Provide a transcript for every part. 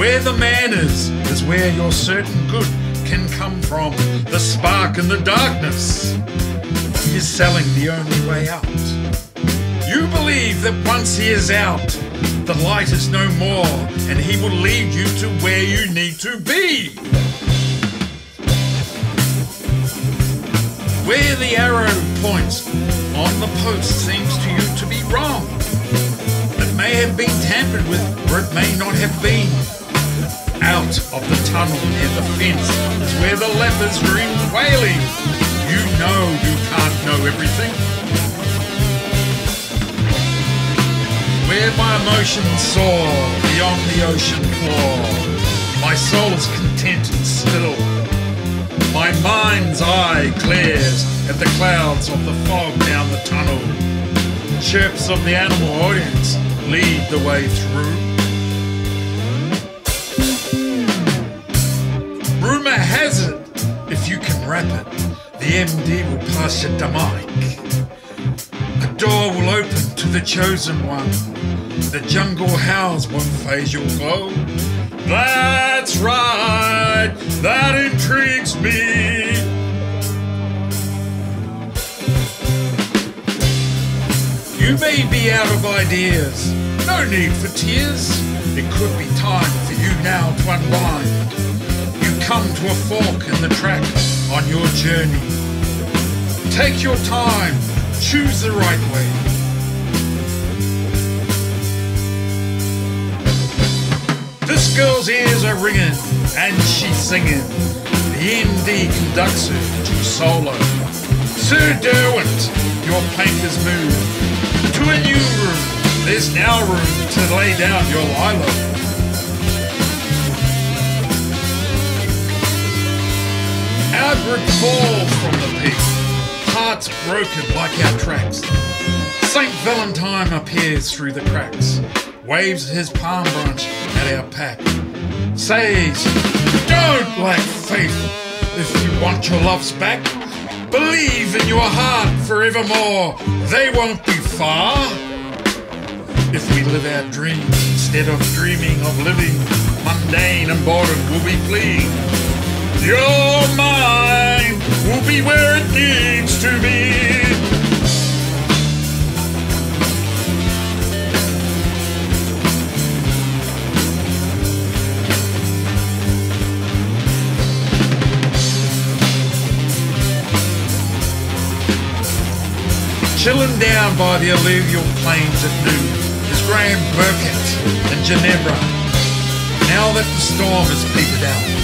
Where the man is, is where your certain good can come from. The spark in the darkness. Is selling the only way out. You believe that once he is out, the light is no more, and he will lead you to where you need to be. Where the arrow points on the post seems to you to be wrong. It may have been tampered with, or it may not have been. Out of the tunnel near the fence is where the leopards in wailing. You know you can't know everything. Where my emotions soar beyond the ocean floor, my soul is content and still. My mind's eye clears at the clouds of the fog down the tunnel. Chirps of the animal audience lead the way through. Has it, if you can rap it, the MD will pass you the mic. A door will open to the chosen one. The jungle howls won't phase your glow. That's right, that intrigues me. You may be out of ideas, no need for tears. It could be time for you now to unwind. Come to a fork in the track on your journey. Take your time, choose the right way. This girl's ears are ringing and she's singing. The MD conducts her to solo. Sir Derwent, your plank is moved to a new room. There's now room to lay down your lilo. Albert falls from the hearts broken like our tracks. Saint Valentine appears through the cracks, waves his palm branch at our pack, says, Don't lack faith if you want your loves back. Believe in your heart forevermore, they won't be far. If we live our dreams instead of dreaming of living, mundane and boredom will be fleeing. Your mind will be where it needs to be. Chilling down by the alluvial plains at noon is Graham Burkett and Ginevra. Now that the storm has petered out,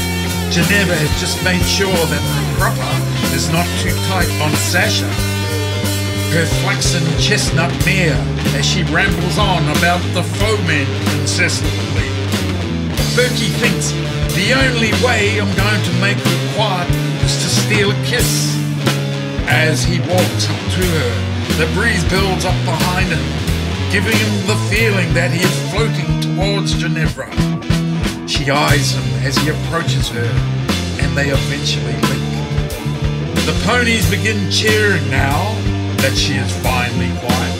Ginevra has just made sure that the crupper is not too tight on Sasha. Her flaxen chestnut mare as she rambles on about the foemen incessantly. Berkey thinks the only way I'm going to make her quiet is to steal a kiss. As he walks up to her, the breeze builds up behind him, giving him the feeling that he is floating towards Ginevra. Eyes him as he approaches her, and they eventually link. The ponies begin cheering now that she is finally quiet.